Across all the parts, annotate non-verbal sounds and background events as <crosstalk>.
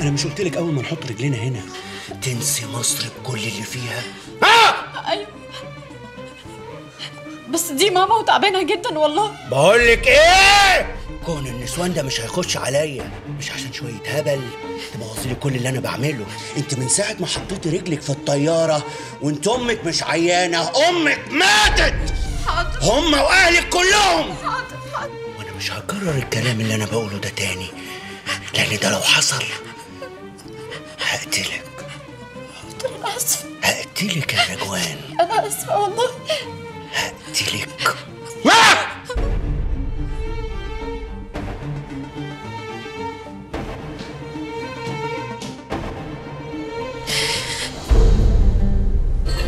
أنا مش قلت لك أول ما نحط رجلينا هنا. تنسي مصر بكل اللي فيها. أيوه. بس دي ماما وتعبانة جدا والله. بقول لك إيه؟ كون النسوان ده مش هيخش عليا. مش عشان شوية هبل. تبوظي لي كل اللي أنا بعمله. أنت من ساعة ما حطيتي رجلك في الطيارة وأنت أمك مش عيانة أمك ماتت! حاضر. هم وأهلك كلهم! حاضر حاضر. وأنا مش هكرر الكلام اللي أنا بقوله ده تاني. لأن ده لو حصل هقتلك أنا اسفه هقتلك يا نجوان. أنا اسفه والله. هقتلك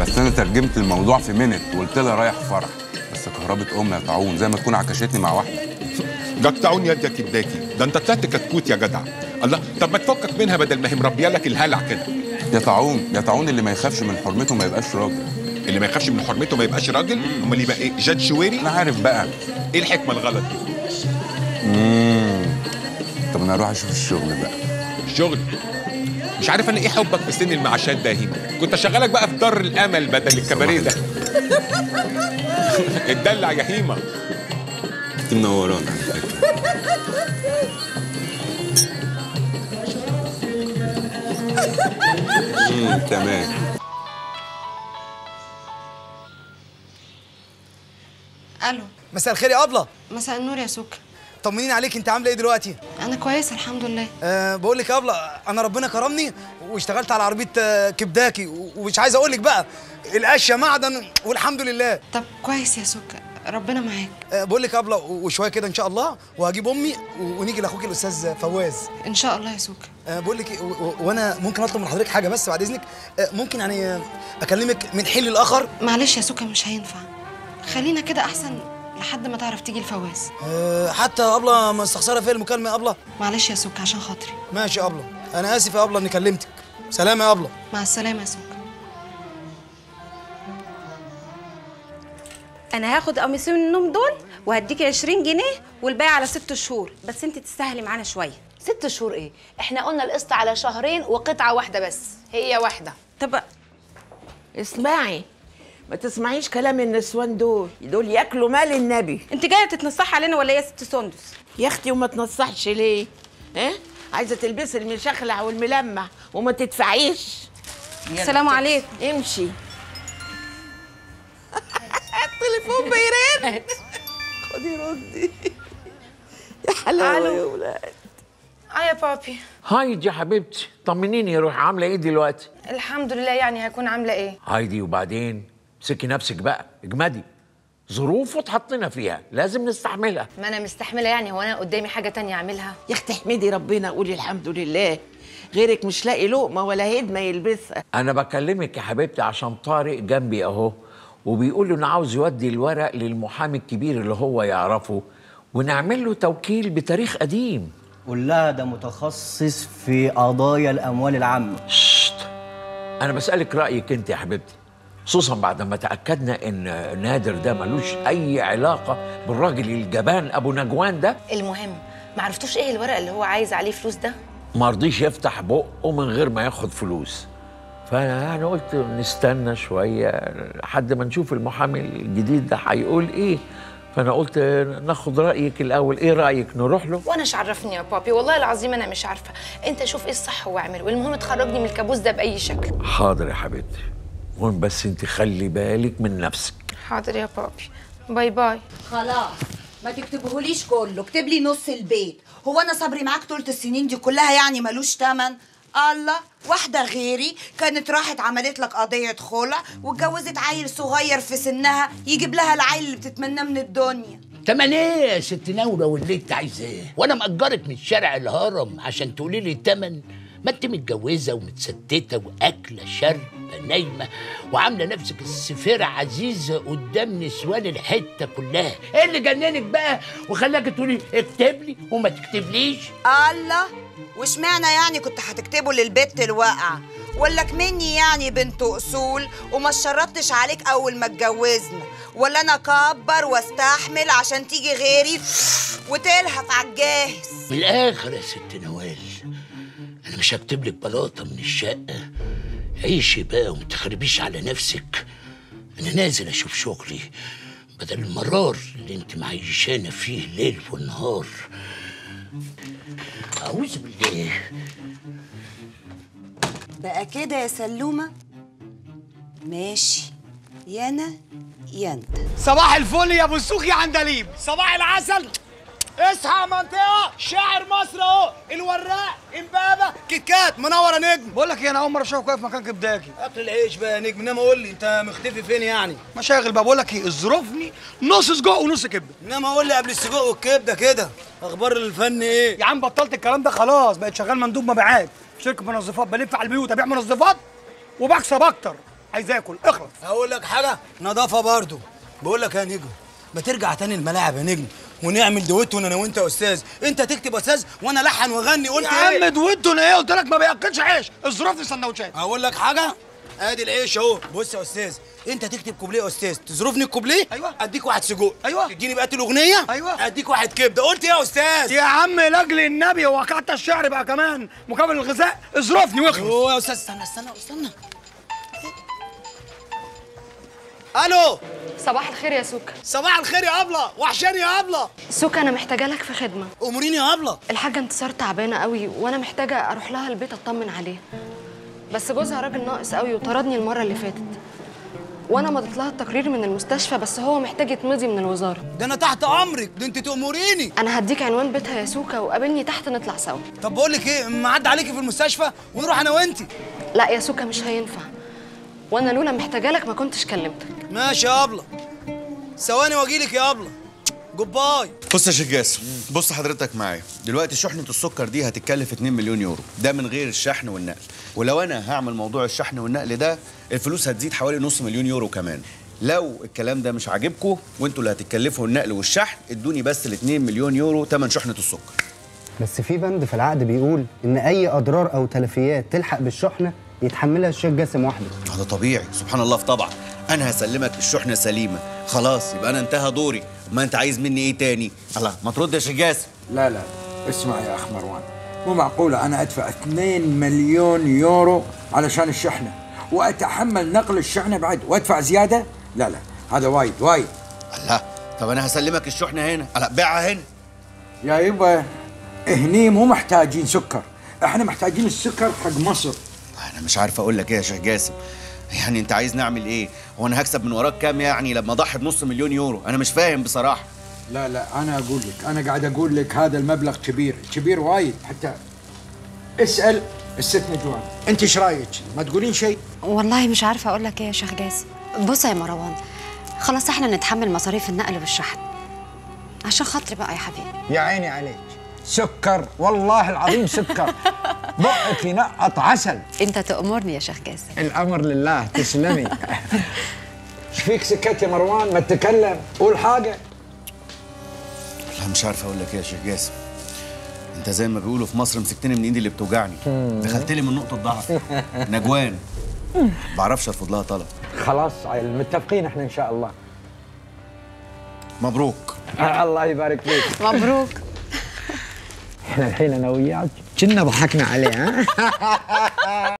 بس أنا ترجمت الموضوع في منت وقلت لها رايح فرح. بس كهربة امي يا طاعون زي ما تكون عكشتني مع واحدة. قطعون يدك اداكي ده أنت طلعت كتكوت يا جدع. الله. طب ما تفكك منها بدل ما هي مربية لك الهلع كده. يا طاعون يا طاعون اللي ما يخافش من حرمته ما يبقاش راجل. اللي ما يخافش من حرمته ما يبقاش راجل؟ أمال يبقى إيه؟ جاد شويري أنا عارف بقى. إيه الحكمة الغلط مم. طب أنا أروح أشوف الشغل بقى. الشغل مش عارف أنا إيه حبك في سن المعاشات ده هيما كنت أشغلك بقى في دار الأمل بدل الكباريه ده. <laughs> اتدلع يا هيما انت منورانا على فكره تمام ألو. مساء الخير يا أبلة. مساء النور يا سوكا طمنين عليك انت عاملة إيه دلوقتي؟ أنا كويسة الحمد لله. أه بقول لك يا أبلة أنا ربنا كرمني واشتغلت على عربية آه، كبداكي و- ومش عايز أقول لك بقى القشه معدن والحمد لله. طب كويس يا سوكا ربنا معاك. أه بقول لك ابله وشوية كده إن شاء الله وهجيب أمي ونيجي لأخوك الأستاذ فواز. إن شاء الله يا سوكا. أه بقول لك إيه، وأنا ممكن أطلب من حضرتك حاجة بس بعد إذنك؟ أه ممكن يعني آه، أكلمك من حين للآخر؟ معلش يا سوكا مش هينفع. خلينا كده أحسن لحد ما تعرف تيجي لفواز أه حتى ابله مستخسره فيا المكالمة يا ابله معلش يا سوكا عشان خاطري. ماشي يا ابله أنا آسف يا ابله إني كلمتك. سلام يا ابله مع السلامة يا سوكا. أنا هاخد قميصين النوم دول وهديكي 20 جنيه والباقي على ست شهور. بس انت تستاهلي معانا شوية. ست شهور إيه؟ إحنا قلنا القسط على شهرين وقطعة واحدة بس. هي واحدة. طب اسمعي ما تسمعيش كلام النسوان دول. دول ياكلوا مال النبي. انت جاية تتنصحي علينا ولا إيه يا ست سندس؟ يا أختي وما تنصحش ليه؟ ها؟ عايزة تلبسي المشخلع والملمع وما تدفعيش. السلام عليكم. امشي. بيرن خدي ردي يا حلاوه يا ولاد. آه يا بابي. هايدي يا حبيبتي طمنيني يا روح عاملة إيه دلوقتي؟ الحمد لله يعني هكون عاملة إيه؟ هايدي وبعدين امسكي نفسك بقى اجمدي. ظروف وتحطينا فيها لازم نستحملها. ما أنا مستحملة يعني هو أنا قدامي حاجة تانية أعملها؟ يا أختي احمدي ربنا قولي الحمد لله. غيرك مش لاقي لقمة ولا هدمة يلبسها. أنا بكلمك يا حبيبتي عشان طارق جنبي أهو. وبيقول له إنه عاوز يودي الورق للمحامي الكبير اللي هو يعرفه ونعمل له توكيل بتاريخ قديم. قول لها ده متخصص في قضايا الأموال العامة. شت أنا بسألك رأيك أنت يا حبيبتي خصوصا بعد ما تأكدنا إن نادر ده ملوش أي علاقة بالراجل الجبان أبو نجوان ده. المهم ما عرفتوش إيه الورق اللي هو عايز عليه فلوس ده؟ ما رضيش يفتح بقه من غير ما ياخد فلوس. فأنا يعني قلت نستنى شوية لحد ما نشوف المحامي الجديد ده هيقول إيه. فأنا قلت ناخد رأيك الأول. إيه رأيك؟ نروح له؟ وأنا مش عرفني يا بابي. والله العظيم أنا مش عارفة. أنت شوف إيه الصح واعمل والمهم تخرجني من الكابوس ده بأي شكل. حاضر يا حبيبتي. المهم بس أنت خلي بالك من نفسك. حاضر يا بابي. bye bye. خلاص. ما تكتبهوليش كله. اكتب لي نص البيت. هو أنا صبري معاك طولة السنين دي كلها يعني ملوش تمن؟ والله واحدة غيري كانت راحت عملت لك قضية خلع واتجوزت عيل صغير في سنها يجيب لها العيل اللي بتتمناه من الدنيا. تمن إيه يا ست نورة واللي انت عايزاه وأنا مأجرك من شارع الهرم عشان تقولي لي التمن. ما انت متجوزة ومتستتة وأكلة شاربة نايمة وعاملة نفسك السفيرة عزيزة قدام نسوان الحتة كلها. إيه اللي جننك بقى؟ وخلاك تقولي اكتب لي وما تكتبليش. الله واشمعنى يعني كنت هتكتبه للبت الواقعة ولا مني يعني بنت أصول وما شرطتش عليك أول ما اتجوزنا. ولا أنا أكبر وأستحمل عشان تيجي غيري وتلهف على الجاهز. من الآخر يا ست نوال أنا مش هكتب لك بلاطة من الشقة. عيشي بقى وما تخربيش على نفسك. أنا نازل أشوف شغلي بدل المرار اللي أنت معيشانا فيه ليل ونهار. أعوذ بالله. بقى كده يا سلومة. ماشي. يا أنا يا انت صباح الفل يا أبو السوق يا عندليب. صباح العسل. اصحى يا منطقة شاعر مصر أهو. الوراق إمبابة كيت كات منور يا نجم. بقول لك إيه أنا أول مرة أشوفك واقف مكان كبداكي أكل العيش بقى يا نجم. إنما قول لي أنت مختفي فين يعني؟ مشاغل بقى. بقول لك إيه اظرفني نص سجق ونص كبدة. إنما قول لي قبل السجق والكبدة كده. أخبار الفن إيه؟ يا عم بطلت الكلام ده خلاص بقيت شغال مندوب مبيعات. شركة منظفات بلف على البيوت أبيع منظفات وبكسب أكتر. عايز آكل اخلص. هقول لك حاجة نظافة برضو. بقول لك يا نجم ما ترجع تاني الملاعب يا نجم ونعمل دويتو أنا وأنت يا أستاذ. أنت تكتب يا أستاذ وأنا ألحن وأغني قلت يا عم دويتو أنا إيه؟ قلت لك ما بيأكلش عيش. اظرفني سندوتشات. أقول لك حاجة أدي العيش أهو. بص يا أستاذ انت تكتب كوبليه يا أستاذ تظرفني الكوبليه؟ أيوه. أديك واحد سجق. أيوه. تديني بقى الاغنيه أيوه. أديك واحد كبده قلت إيه يا أستاذ؟ يا عم لأجل النبي وقعت الشعر بقى كمان مقابل الغذاء اظرفني واخلص أوه يا أستاذ استنى استنى استنى. ألو. صباح الخير يا سوكا. صباح الخير يا أبلة. وحشاني يا أبلة. سوكا أنا محتاجة لك في خدمة. أموريني يا أبلة. الحاجة انتصار تعبانة قوي وأنا محتاجة أروح لها البيت أطمن عليها. بس جوزها راجل ناقص قوي وطردني المرة اللي فاتت. وأنا مضيت لها التقرير من المستشفى بس هو محتاج يتمضي من الوزارة. ده أنا تحت امرك ده انت تأمريني. أنا هديك عنوان بيتها يا سوكا وقابلني تحت نطلع سوا. طب بقول لك إيه معدي عليكي في المستشفى ونروح أنا وانت لا يا سوكا مش هينفع. وأنا لولا محتاجه لك ما كنتش كلمتك. ماشي يا أبلة. ثواني وأجيلك يا أبلة. goodbye بص يا شيخ جاسم بص حضرتك معايا. دلوقتي شحنة السكر دي هتتكلف 2 مليون يورو. ده من غير الشحن والنقل. ولو أنا هعمل موضوع الشحن والنقل ده الفلوس هتزيد حوالي نص مليون يورو كمان. لو الكلام ده مش عاجبكم وانتوا اللي هتتكلفوا النقل والشحن ادوني بس ال 2 مليون يورو تمن شحنة السكر. بس في بند في العقد بيقول إن أي أضرار أو تلفيات تلحق بالشحنة يتحملها الشيخ جاسم وحده. هذا طبيعي. سبحان الله في طبع أنا هسلمك الشحنة سليمة. خلاص يبقى أنا انتهى دوري. ما أنت عايز مني إيه تاني؟ الله ما ترد يا شيخ جاسم. لا لا اسمع يا أخ مروان. مو معقولة أنا أدفع 2 مليون يورو علشان الشحنة وأتحمل نقل الشحنة بعد وأدفع زيادة؟ لا لا هذا وايد وايد. الله طب أنا هسلمك الشحنة هنا. لا بيعها هنا. يا يبا هني مو محتاجين سكر. إحنا محتاجين السكر حق مصر. أنا مش عارف أقول لك إيه يا شيخ جاسم. يعني انت عايز نعمل إيه؟ هو أنا هكسب من وراك كام يعني لما اضحي بنص مليون يورو؟ أنا مش فاهم بصراحة. لا لا أنا أقول لك أنا قاعد أقول لك هذا المبلغ كبير كبير وايد حتى اسأل الست نجوان. أنت إيش رأيك؟ ما تقولين شيء؟ والله مش عارفة أقول لك إيه يا شيخ جاسم. بص يا مروان خلاص إحنا نتحمل مصاريف النقل والشحن. عشان خاطري بقى يا حبيبي. يا عيني عليك. سكر والله العظيم سكر. <laughs> بقك ينقط عسل. انت تأمرني يا شيخ جاسم الأمر لله تسلمي. إيش <laughs> فيك سكت يا مروان ما تتكلم. قول حاجة. لا مش عارف أقول لك إيه يا شيخ جاسم أنت زي ما بيقولوا في مصر مسكتني من إيدي اللي بتوجعني. دخلت لي من نقطة ضعف. <laughs> نجوان. بعرفش أرفض لها طلب. خلاص متفقين إحنا إن شاء الله. مبروك. الله يبارك فيك. مبروك. <laughs> إحنا الحين أنا وياك. كنا ضحكنا عليه ها؟ <laughs>